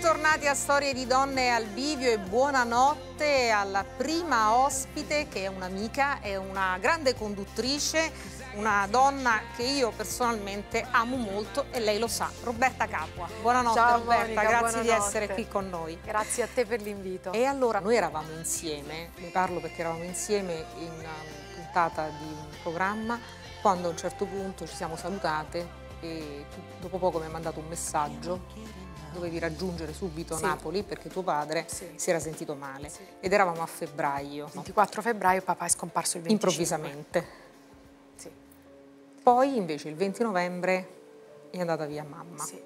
bentornati a Storie di Donne al Bivio e buonanotte alla prima ospite che è un'amica, è una grande conduttrice, una donna che io personalmente amo molto e lei lo sa, Roberta Capua. Buonanotte Ciao, Roberta, Monica, grazie buonanotte. di essere qui con noi. Grazie a te per l'invito. E allora noi eravamo insieme, ne parlo perché eravamo insieme in una puntata di un programma, quando a un certo punto ci siamo salutate e tu dopo poco mi hai mandato un messaggio dovevi raggiungere subito Sì. Napoli perché tuo padre Sì. si era sentito male Sì. ed eravamo a febbraio, Il 24 febbraio papà è scomparso il 25. improvvisamente. Poi invece il 20 novembre è andata via mamma. sì.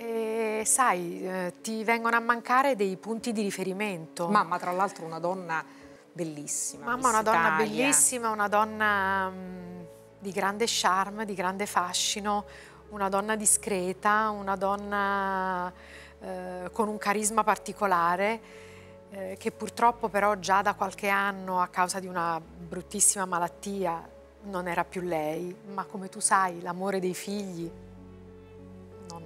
E sai, eh, ti vengono a mancare dei punti di riferimento. Mamma tra l'altro una donna bellissima. Mamma è una donna bellissima, una donna mm, di grande charme, di grande fascino, una donna discreta, una donna eh, con un carisma particolare eh, che purtroppo però già da qualche anno a causa di una bruttissima malattia non era più lei, ma come tu sai l'amore dei figli non,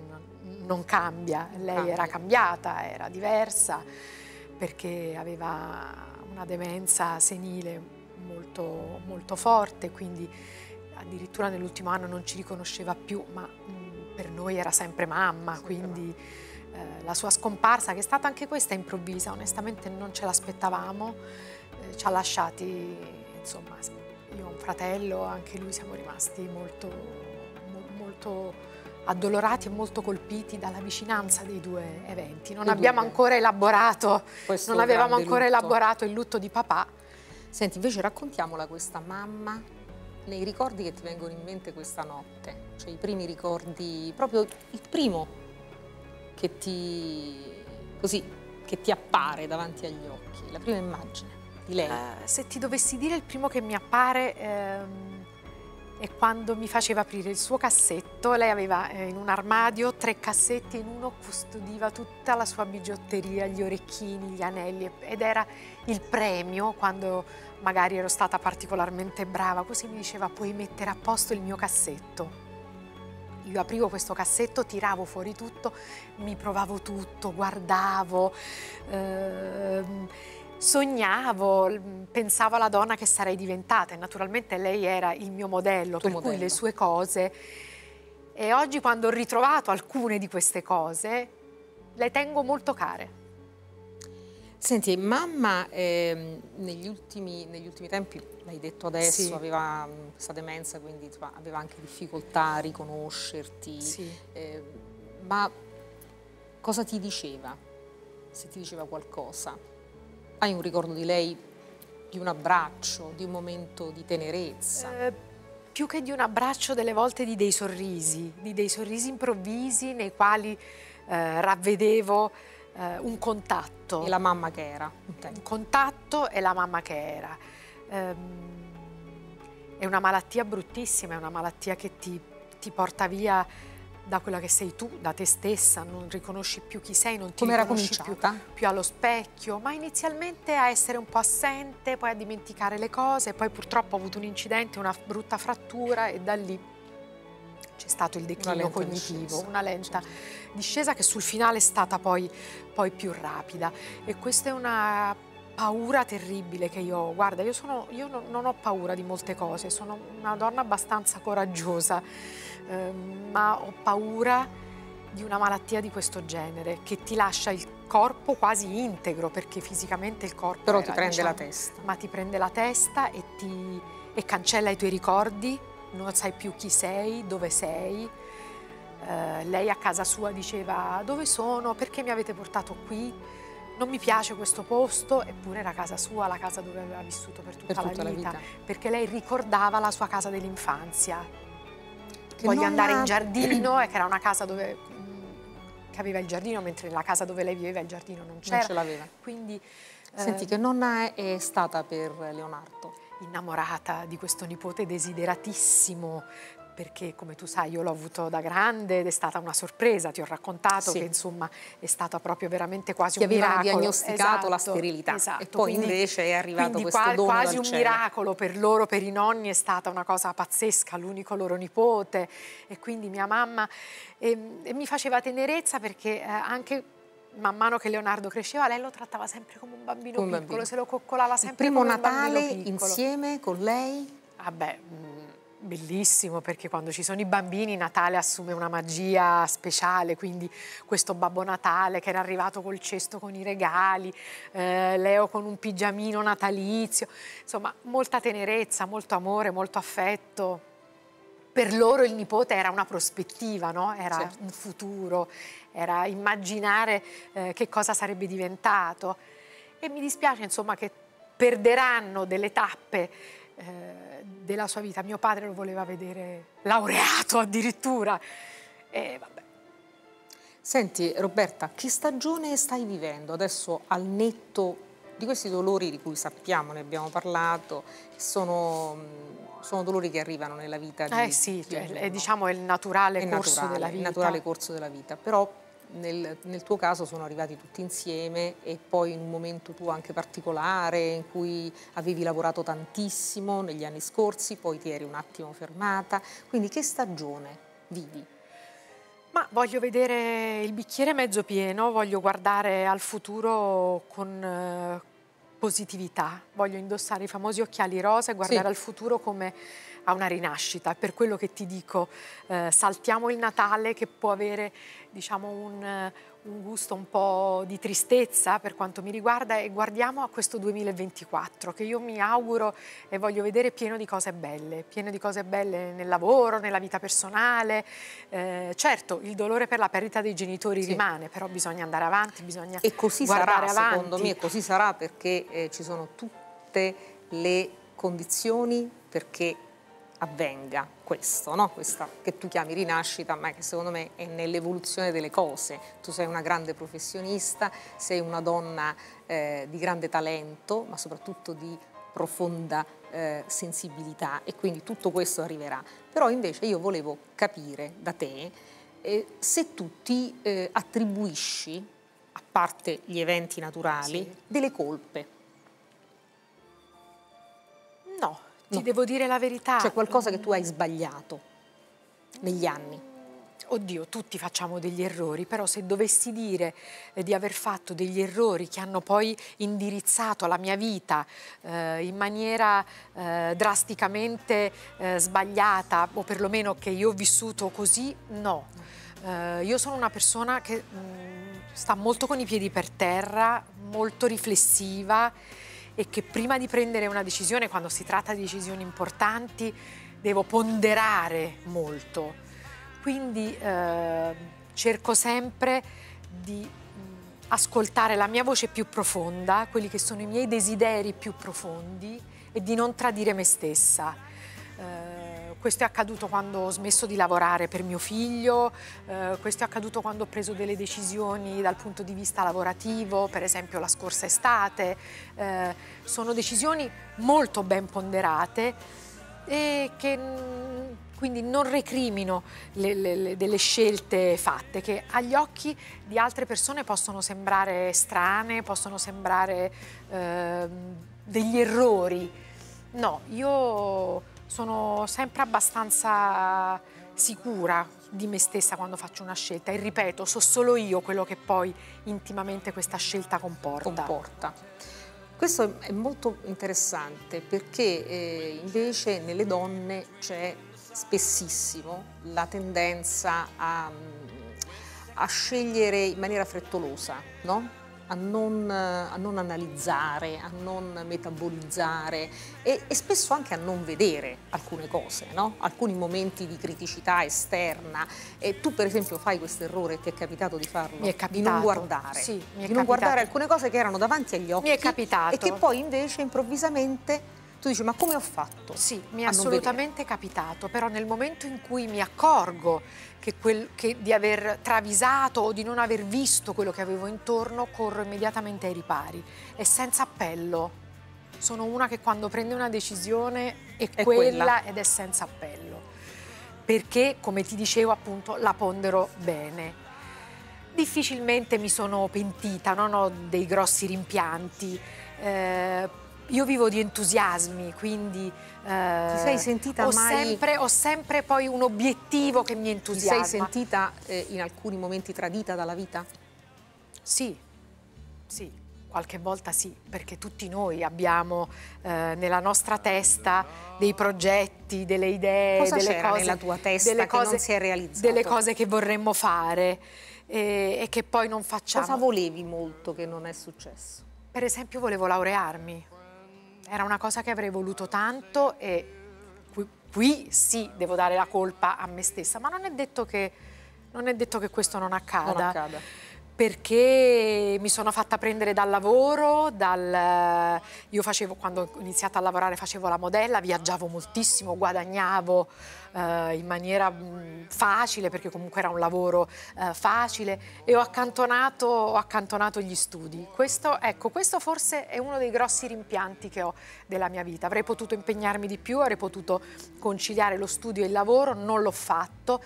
non cambia, lei Cambia. era cambiata, era diversa perché aveva una demenza senile molto, molto forte, quindi addirittura nell'ultimo anno non ci riconosceva più, ma mh, per noi era sempre mamma, Sempre quindi eh, la sua scomparsa, che è stata anche questa improvvisa, onestamente non ce l'aspettavamo, eh, ci ha lasciati, insomma, io ho un fratello, anche lui siamo rimasti molto, mo- molto addolorati e molto colpiti dalla vicinanza dei due eventi. Non abbiamo ancora elaborato, non avevamo ancora lutto. elaborato il lutto di papà. Senti, invece raccontiamola questa mamma nei ricordi che ti vengono in mente questa notte, cioè i primi ricordi, proprio il primo che ti, così, che ti appare davanti agli occhi, la prima immagine di lei. Eh, se ti dovessi dire il primo che mi appare ehm, è quando mi faceva aprire il suo cassetto. Lei aveva eh, in un armadio tre cassetti e in uno custodiva tutta la sua bigiotteria, gli orecchini, gli anelli ed era il premio quando magari ero stata particolarmente brava. Così mi diceva puoi mettere a posto il mio cassetto. Io aprivo questo cassetto, tiravo fuori tutto, mi provavo tutto, guardavo, ehm, sognavo, pensavo alla donna che sarei diventata e naturalmente lei era il mio modello, Tuo per cui modello. le sue cose. E oggi quando ho ritrovato alcune di queste cose, le tengo molto care. Senti, mamma ehm, negli, ultimi, negli ultimi tempi, l'hai detto adesso, Sì. aveva mh, questa demenza, quindi aveva anche difficoltà a riconoscerti. Eh, ma cosa ti diceva? Se ti diceva qualcosa? Hai un ricordo di lei, di un abbraccio, di un momento di tenerezza? Eh, più che di un abbraccio, delle volte di dei sorrisi, di dei sorrisi improvvisi nei quali eh, ravvedevo eh, un contatto. e la mamma che era un tempo? un contatto e la mamma che era. Ehm, è una malattia bruttissima, è una malattia che ti, ti porta via da quella che sei tu, da te stessa, non riconosci più chi sei, non ti Come riconosci più, più allo specchio, ma inizialmente a essere un po' assente, poi a dimenticare le cose, poi purtroppo ho avuto un incidente, una brutta frattura e da lì c'è stato il declino lenta cognitivo, discesa, una lenta certo. discesa che sul finale è stata poi, poi più rapida e questa è una paura terribile che io ho. Guarda, io, sono, io non, non ho paura di molte cose, sono una donna abbastanza coraggiosa, ehm, ma ho paura di una malattia di questo genere che ti lascia il corpo quasi integro perché fisicamente il corpo Però era, ti prende la diciamo, testa. ma ti prende la testa e, ti, e cancella i tuoi ricordi, non sai più chi sei, dove sei. Eh, lei a casa sua diceva dove sono, perché mi avete portato qui, non mi piace questo posto, eppure era casa sua, la casa dove aveva vissuto per tutta, Per tutta la, la vita, vita. perché lei ricordava la sua casa dell'infanzia. Voglio non andare ha- in giardino e che era una casa dove, mm, che aveva il giardino, mentre la casa dove lei viveva il giardino non Non c'era. ce l'aveva. Quindi Senti, eh, che nonna è stata per Leonardo? innamorata di questo nipote desideratissimo, perché come tu sai io l'ho avuto da grande ed è stata una sorpresa, ti ho raccontato sì. che insomma è stata proprio veramente quasi ti un miracolo. Ti diagnosticato esatto, la sterilità esatto. e poi quindi, invece è arrivato questo qua, dono quasi un cielo. miracolo per loro, per i nonni è stata una cosa pazzesca, l'unico loro nipote e quindi mia mamma e, e mi faceva tenerezza perché eh, anche man mano che Leonardo cresceva, lei lo trattava sempre come un bambino come piccolo, bambino. se lo coccolava sempre Il primo Natale insieme con lei? Vabbè, mm, bellissimo perché quando ci sono i bambini Natale assume una magia speciale, quindi questo Babbo Natale che era arrivato col cesto con i regali, eh, Leo con un pigiamino natalizio, insomma molta tenerezza, molto amore, molto affetto. Per loro il nipote era una prospettiva, no? era certo. un futuro, era immaginare eh, che cosa sarebbe diventato. E mi dispiace insomma che perderanno delle tappe eh, della sua vita. Mio padre lo voleva vedere laureato addirittura. E vabbè. Senti Roberta, che stagione stai vivendo adesso al netto di questi dolori di cui sappiamo, ne abbiamo parlato, sono, sono dolori che arrivano nella vita di, Eh sì, di è, diciamo è il naturale è corso naturale, della vita. Il naturale corso della vita, però nel, nel, tuo caso sono arrivati tutti insieme e poi in un momento tuo anche particolare in cui avevi lavorato tantissimo negli anni scorsi, poi ti eri un attimo fermata. Quindi che stagione vivi? Ma voglio vedere il bicchiere mezzo pieno, voglio guardare al futuro con eh, positività, voglio indossare i famosi occhiali rosa e guardare sì. al futuro come a una rinascita. Per quello che ti dico, eh, saltiamo il Natale che può avere diciamo, un, un, gusto un po' di tristezza per quanto mi riguarda e guardiamo a questo 2024 che io mi auguro e voglio vedere pieno di cose belle, pieno di cose belle nel lavoro, nella vita personale. Eh, certo, il dolore per la perdita dei genitori sì. rimane, però bisogna andare avanti, bisogna e così guardare sarà, avanti. secondo me, così sarà perché eh, ci sono tutte le condizioni perché avvenga questo, no? Questa che tu chiami rinascita, ma che secondo me è nell'evoluzione delle cose. Tu sei una grande professionista, sei una donna eh, di grande talento, ma soprattutto di profonda eh, sensibilità e quindi tutto questo arriverà. Però invece io volevo capire da te eh, se tu ti eh, attribuisci, a parte gli eventi naturali, sì. delle colpe. No. Ti no. devo dire la verità. C'è qualcosa che tu hai sbagliato negli anni. Oddio, tutti facciamo degli errori, però se dovessi dire eh, di aver fatto degli errori che hanno poi indirizzato la mia vita eh, in maniera eh, drasticamente eh, sbagliata, o perlomeno che io ho vissuto così, no. Eh, io sono una persona che mh, mm, sta molto con i piedi per terra, molto riflessiva e che prima di prendere una decisione, quando si tratta di decisioni importanti, devo ponderare molto. Quindi eh, cerco sempre di ascoltare la mia voce più profonda, quelli che sono i miei desideri più profondi e di non tradire me stessa. Eh, questo è accaduto quando ho smesso di lavorare per mio figlio, eh, questo è accaduto quando ho preso delle decisioni dal punto di vista lavorativo, per esempio la scorsa estate. Eh, sono decisioni molto ben ponderate e che mm, quindi non recrimino le, le, le, delle scelte fatte che agli occhi di altre persone possono sembrare strane, possono sembrare eh, degli errori. No, io sono sempre abbastanza sicura di me stessa quando faccio una scelta e ripeto, so solo io quello che poi intimamente questa scelta comporta. comporta. Questo è molto interessante perché eh, invece nelle donne c'è spessissimo la tendenza a, a scegliere in maniera frettolosa, no? A non, a non analizzare, a non metabolizzare e, e, spesso anche a non vedere alcune cose, no? alcuni momenti di criticità esterna. E tu per esempio fai questo errore, ti è capitato di farlo? Mi è capitato. Di non guardare, sì, di capitato. non guardare alcune cose che erano davanti agli occhi. Mi è capitato. E che poi invece improvvisamente tu dici ma come ho fatto? Sì, mi è assolutamente capitato, però nel momento in cui mi accorgo che quel, che di aver travisato o di non aver visto quello che avevo intorno, corro immediatamente ai ripari e senza appello. Sono una che quando prende una decisione è, è quella, quella ed è senza appello perché, come ti dicevo, appunto, la pondero bene. Difficilmente mi sono pentita, non ho dei grossi rimpianti. Eh, io vivo di entusiasmi, quindi eh, Ti sei sentita ho mai... Sempre, ho sempre poi un obiettivo che mi entusiasma. Ti sei sentita eh, in alcuni momenti tradita dalla vita? Sì, sì, qualche volta sì, perché tutti noi abbiamo eh, nella nostra testa dei progetti, delle idee, Cosa delle cose nella tua testa delle cose, non si è realizzato? Delle cose che vorremmo fare e, e che poi non facciamo. Cosa volevi molto che non è successo? Per esempio volevo laurearmi era una cosa che avrei voluto tanto e qui, qui, sì devo dare la colpa a me stessa, ma non è detto che, non è detto che questo non accada. Non accada perché mi sono fatta prendere dal lavoro, dal... io facevo, quando ho iniziato a lavorare facevo la modella, viaggiavo moltissimo, guadagnavo eh, in maniera facile perché comunque era un lavoro eh, facile e ho accantonato, ho accantonato, gli studi. Questo, ecco, questo forse è uno dei grossi rimpianti che ho della mia vita. Avrei potuto impegnarmi di più, avrei potuto conciliare lo studio e il lavoro, non l'ho fatto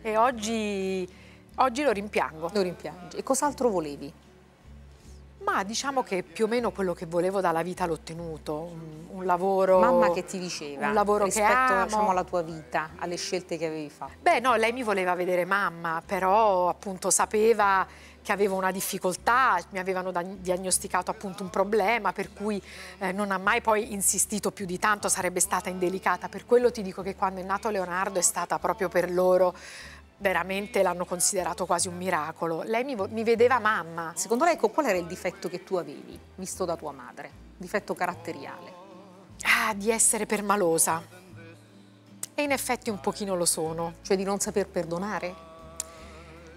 e oggi Oggi lo rimpiango. Lo rimpiangi. E cos'altro volevi? Ma diciamo che più o meno quello che volevo dalla vita l'ho ottenuto, un, un, lavoro... Mamma che ti diceva? Un lavoro rispetto, che amo. diciamo, alla tua vita, alle scelte che avevi fatto? Beh no, lei mi voleva vedere mamma, però appunto sapeva che avevo una difficoltà, mi avevano diagnosticato appunto un problema per cui eh, non ha mai poi insistito più di tanto, sarebbe stata indelicata. Per quello ti dico che quando è nato Leonardo è stata proprio per loro veramente l'hanno considerato quasi un miracolo. Lei mi, mi, vedeva mamma. Secondo lei qual era il difetto che tu avevi, visto da tua madre? Difetto caratteriale? Ah, di essere permalosa. E in effetti un pochino lo sono. Cioè di non saper perdonare?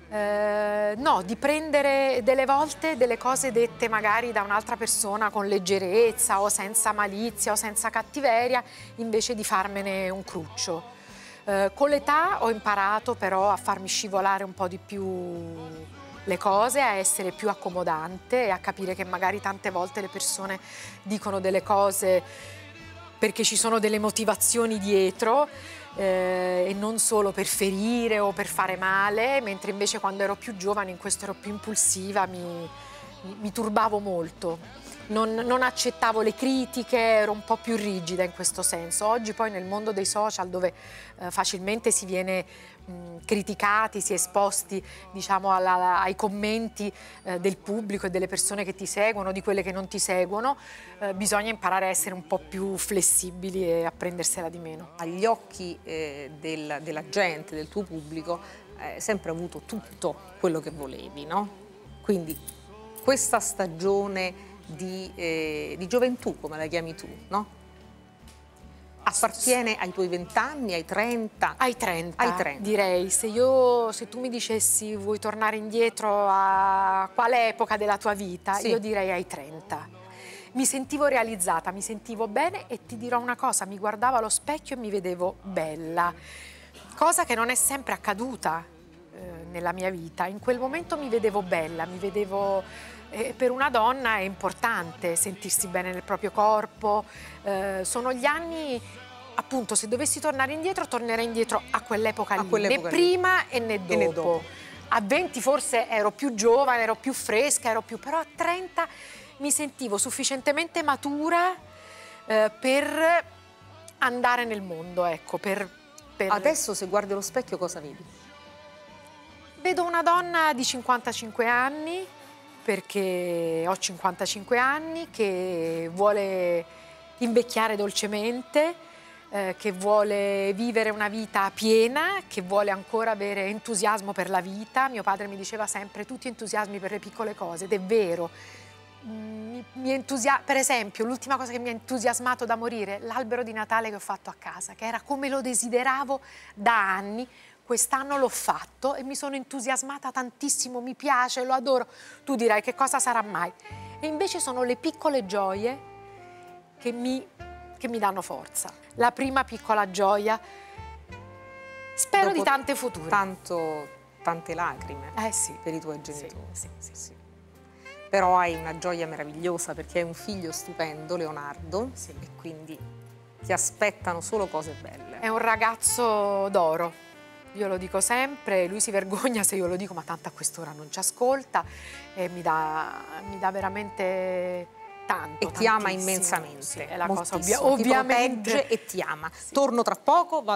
Eh, no, di prendere delle volte delle cose dette magari da un'altra persona con leggerezza o senza malizia o senza cattiveria, invece di farmene un cruccio. Eh, con l'età ho imparato però a farmi scivolare un po' di più le cose, a essere più accomodante e a capire che magari tante volte le persone dicono delle cose perché ci sono delle motivazioni dietro eh, e non solo per ferire o per fare male, mentre invece quando ero più giovane, in questo ero più impulsiva, mi, mi, mi turbavo molto non, non, accettavo le critiche, ero un po' più rigida in questo senso. Oggi poi nel mondo dei social dove eh, facilmente si viene mh, criticati, si è esposti diciamo, alla, ai commenti eh, del pubblico e delle persone che ti seguono, di quelle che non ti seguono, eh, bisogna imparare a essere un po' più flessibili e a prendersela di meno. Agli occhi eh, del, della gente, del tuo pubblico, hai sempre avuto tutto quello che volevi, no? Quindi questa stagione di, eh, di gioventù, come la chiami tu, no? Appartiene ai tuoi vent'anni, ai 30? Ai 30, ai 30. direi. Se, io, se tu mi dicessi vuoi tornare indietro a quale epoca della tua vita, sì. io direi ai 30. Mi sentivo realizzata, mi sentivo bene e ti dirò una cosa, mi guardavo allo specchio e mi vedevo bella, cosa che non è sempre accaduta eh, nella mia vita. In quel momento mi vedevo bella, mi vedevo e per una donna è importante sentirsi bene nel proprio corpo, eh, sono gli anni appunto se dovessi tornare indietro tornerei indietro a quell'epoca lì, quell né prima lì. e né dopo. E né dopo. A 20 forse ero più giovane, ero più fresca, ero più, però a 30 mi sentivo sufficientemente matura eh, per andare nel mondo, ecco, per, per... Adesso se guardi allo specchio cosa vedi? Vedo una donna di 55 anni perché ho 55 anni, che vuole invecchiare dolcemente, eh, che vuole vivere una vita piena, che vuole ancora avere entusiasmo per la vita. Mio padre mi diceva sempre tutti entusiasmi per le piccole cose ed è vero. Mm, mi, mi per esempio, l'ultima cosa che mi ha entusiasmato da morire, l'albero di Natale che ho fatto a casa, che era come lo desideravo da anni, quest'anno l'ho fatto e mi sono entusiasmata tantissimo, mi piace, lo adoro. Tu dirai che cosa sarà mai? E invece sono le piccole gioie che mi, che mi danno forza. La prima piccola gioia, spero Dopo di tante future. Tanto, tante lacrime eh sì. per i tuoi genitori. Sì, sì, sì. Però hai una gioia meravigliosa perché hai un figlio stupendo, Leonardo, e quindi ti aspettano solo cose belle. È un ragazzo d'oro, io lo dico sempre, lui si vergogna se io lo dico, ma tanto a quest'ora non ci ascolta e mi dà, mi dà veramente tanto. E ti ama immensamente. Sì, è la cosa ovvia, ovviamente. E ti ama. Sì. Torno tra poco, vado